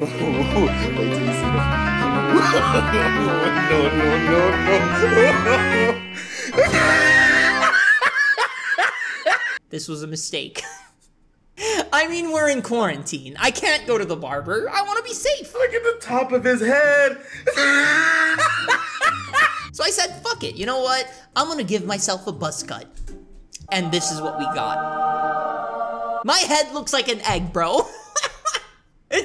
Wait till you see the. no, no, no, no. This was a mistake. I mean, we're in quarantine. I can't go to the barber. I want to be safe. Look at the top of his head. So I said, fuck it. You know what? I'm gonna give myself a buzz cut. And this is what we got. My head looks like an egg, bro.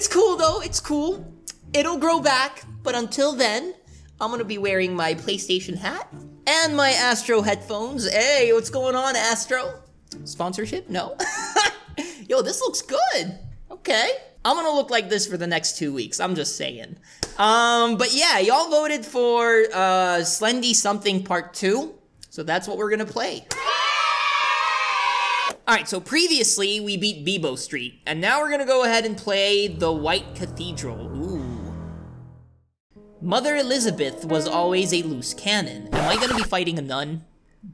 it's cool though, it's cool. It'll grow back, but until then, I'm gonna be wearing my PlayStation hat and my Astro headphones. Hey, what's going on, Astro? Sponsorship? No. Yo, this looks good. Okay. I'm gonna look like this for the next two weeks. I'm just saying. Um, but yeah, y'all voted for uh, Slendy Something Part 2. So that's what we're gonna play. Alright, so previously we beat Bebo Street, and now we're gonna go ahead and play The White Cathedral. Ooh. Mother Elizabeth was always a loose cannon. Am I gonna be fighting a nun?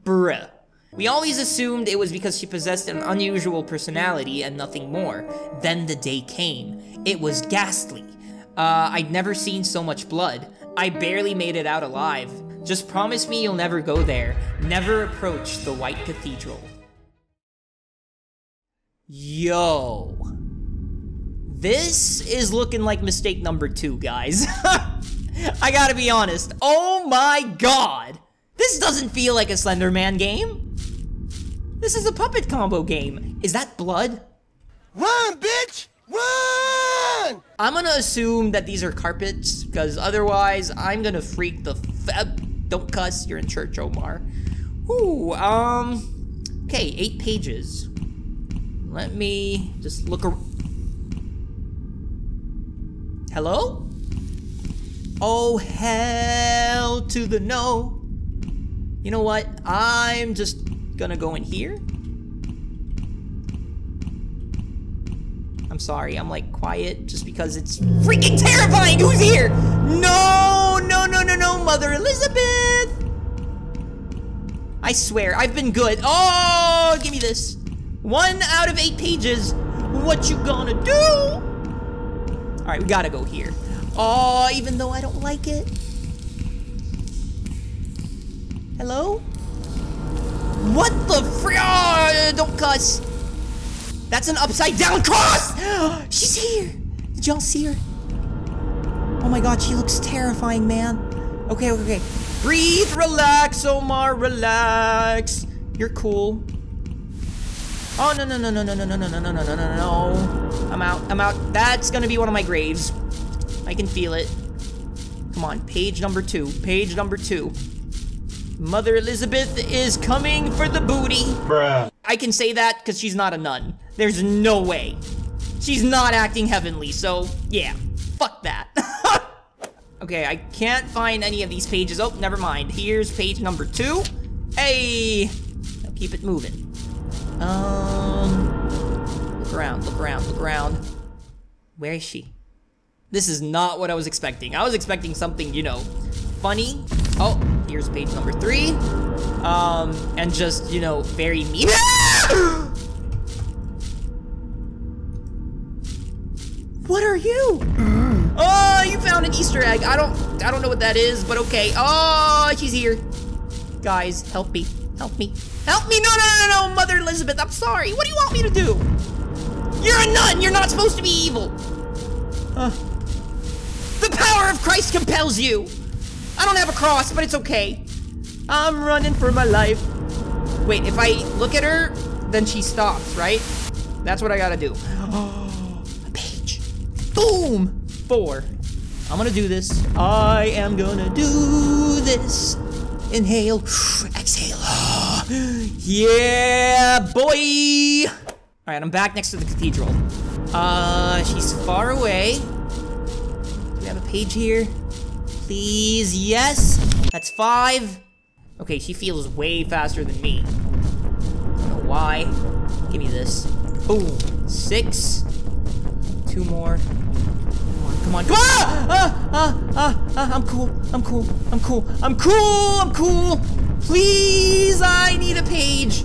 Bruh. We always assumed it was because she possessed an unusual personality and nothing more. Then the day came. It was ghastly. Uh, I'd never seen so much blood. I barely made it out alive. Just promise me you'll never go there. Never approach the White Cathedral. Yo. This is looking like mistake number two, guys. I gotta be honest. Oh my god! This doesn't feel like a Slender Man game. This is a puppet combo game. Is that blood? Run, bitch! Run! I'm gonna assume that these are carpets, because otherwise I'm gonna freak the f- Don't cuss, you're in church, Omar. Ooh, um... Okay, eight pages. Let me just look ar- Hello? Oh, hell to the no. You know what? I'm just gonna go in here. I'm sorry, I'm like quiet just because it's freaking terrifying. Who's here? No, no, no, no, no, Mother Elizabeth. I swear, I've been good. Oh, give me this. One out of eight pages. What you gonna do? All right, we gotta go here. Oh, even though I don't like it. Hello? What the fr- oh, don't cuss. That's an upside down cross! She's here! Did y'all see her? Oh my god, she looks terrifying, man. Okay, okay, okay. Breathe, relax, Omar, relax. You're cool. Oh, no, no, no, no, no, no, no, no, no, no, no, no, no, no. I'm out, I'm out. That's gonna be one of my graves. I can feel it. Come on, page number two, page number two. Mother Elizabeth is coming for the booty. Bruh. I can say that because she's not a nun. There's no way. She's not acting heavenly, so yeah, fuck that. okay, I can't find any of these pages. Oh, never mind. Here's page number two. Hey, now keep it moving. Um, around, look around, look around. Where is she? This is not what I was expecting. I was expecting something, you know, funny. Oh, here's page number three. Um, and just, you know, very mean. what are you? Oh, you found an Easter egg. I don't, I don't know what that is, but okay. Oh, she's here. Guys, help me, help me, help me. No, no, no, no, Mother Elizabeth, I'm sorry. What do you want me to do? You're a nun. You're not supposed to be evil. Uh, the power of Christ compels you. I don't have a cross, but it's okay. I'm running for my life. Wait, if I look at her, then she stops, right? That's what I gotta do. a page. Boom! Four. I'm gonna do this. I am gonna do this. Inhale, exhale. yeah, boy! Alright, I'm back next to the cathedral. Uh, she's far away. Do we have a page here? Please, yes. That's five. Okay, she feels way faster than me. Don't know why. Give me this. Boom. Six. Two more. Come on, come on. Come on! Ah, ah, ah, ah, I'm cool. I'm cool. I'm cool. I'm cool. I'm cool. Please, I need a page.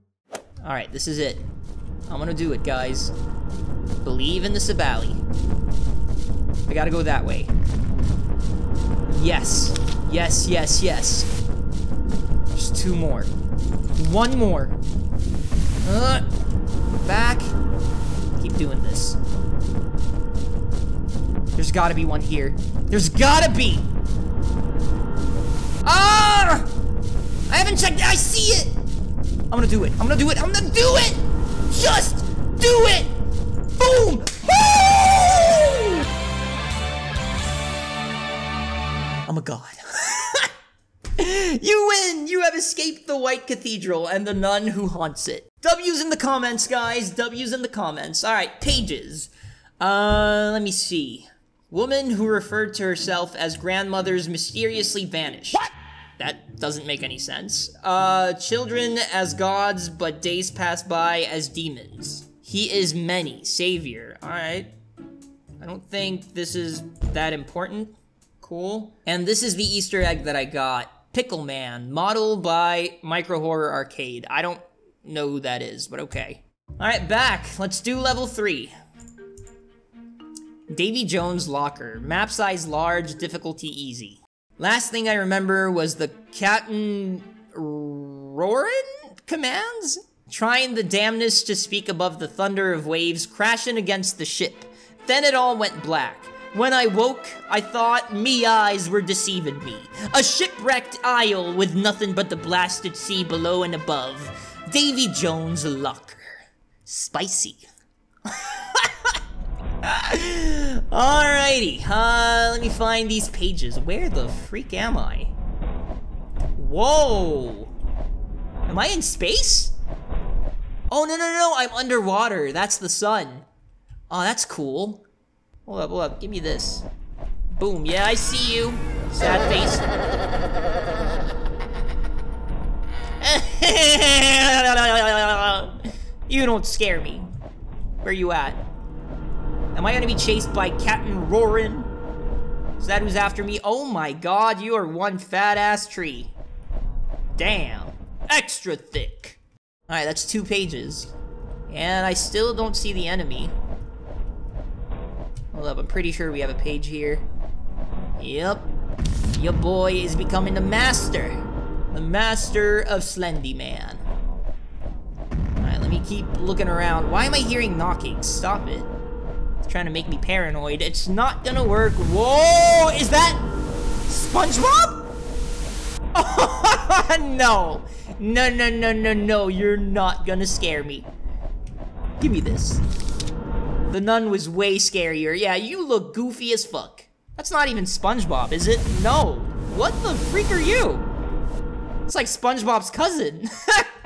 All right, this is it. I'm gonna do it, guys. Believe in the Sebali. I gotta go that way. Yes. Yes, yes, yes. There's two more. One more. Uh, back. Keep doing this. There's gotta be one here. There's gotta be! Ah! I haven't checked. I see it! I'm gonna do it. I'm gonna do it. I'm gonna do it! Just do it! Boom! I'm a god. you win! You have escaped the White Cathedral and the nun who haunts it. W's in the comments, guys. W's in the comments. Alright, pages. Uh, let me see. Woman who referred to herself as grandmothers mysteriously vanished. What? That doesn't make any sense. Uh, children as gods, but days pass by as demons. He is many, savior. Alright. I don't think this is that important. Cool. And this is the Easter egg that I got. Pickle Man, modeled by Micro Horror Arcade. I don't know who that is, but okay. Alright, back. Let's do level 3. Davy Jones Locker. Map size large, difficulty easy. Last thing I remember was the Captain Roarin commands? Trying the damnness to speak above the thunder of waves crashing against the ship. Then it all went black. When I woke, I thought me eyes were deceiving me. A shipwrecked isle with nothing but the blasted sea below and above. Davy Jones Locker. Spicy. Alrighty, uh, let me find these pages. Where the freak am I? Whoa! Am I in space? Oh, no, no, no, I'm underwater. That's the sun. Oh, that's cool. Hold up, hold up, give me this. Boom, yeah, I see you. Sad face. you don't scare me. Where you at? Am I gonna be chased by Captain Roarin? Is that who's after me? Oh my god, you are one fat ass tree. Damn. Extra thick. Alright, that's two pages. And I still don't see the enemy. Hold up, I'm pretty sure we have a page here. Yep. Your boy is becoming the master. The master of Slendy Man. Alright, let me keep looking around. Why am I hearing knocking? Stop it trying to make me paranoid. It's not gonna work. Whoa! Is that SpongeBob? No. No, no, no, no, no. You're not gonna scare me. Give me this. The nun was way scarier. Yeah, you look goofy as fuck. That's not even SpongeBob, is it? No. What the freak are you? It's like SpongeBob's cousin.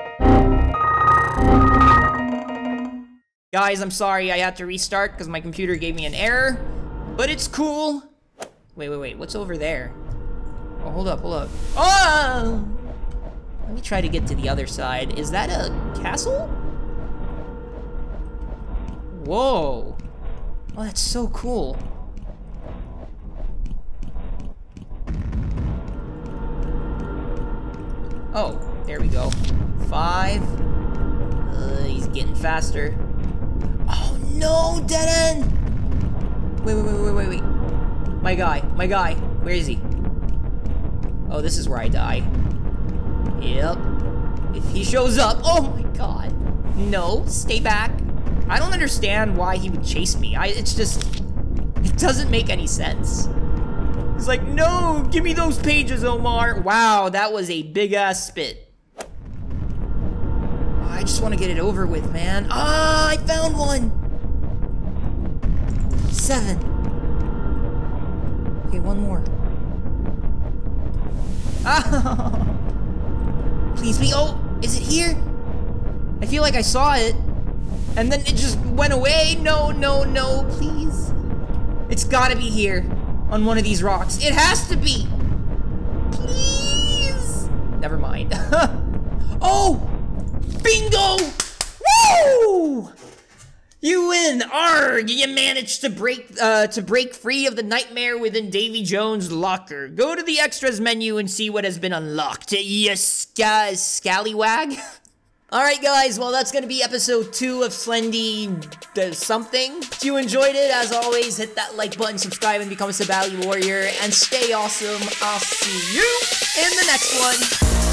Guys, I'm sorry I had to restart because my computer gave me an error, but it's cool. Wait, wait, wait, what's over there? Oh, hold up, hold up. Oh! Let me try to get to the other side. Is that a castle? Whoa. Oh, that's so cool. Oh, there we go. Five. Uh, he's getting faster. No, dead end! Wait, wait, wait, wait, wait, wait. My guy, my guy, where is he? Oh, this is where I die. Yep. If he shows up, oh my god. No, stay back. I don't understand why he would chase me. I, it's just, it doesn't make any sense. He's like, no, give me those pages, Omar. Wow, that was a big ass spit. I just want to get it over with, man. Ah, I found one! Seven. Okay, one more. Ah! Please be- oh! Is it here? I feel like I saw it. And then it just went away. No, no, no, please. It's gotta be here. On one of these rocks. It has to be! Please! Never mind. oh! Bingo! Woo! You win! Arg! You managed to break uh, to break free of the nightmare within Davy Jones' locker. Go to the extras menu and see what has been unlocked. You sca scallywag. All right, guys. Well, that's gonna be episode two of Slendy uh, something. If you enjoyed it, as always, hit that like button, subscribe, and become a Sebali warrior. And stay awesome. I'll see you in the next one.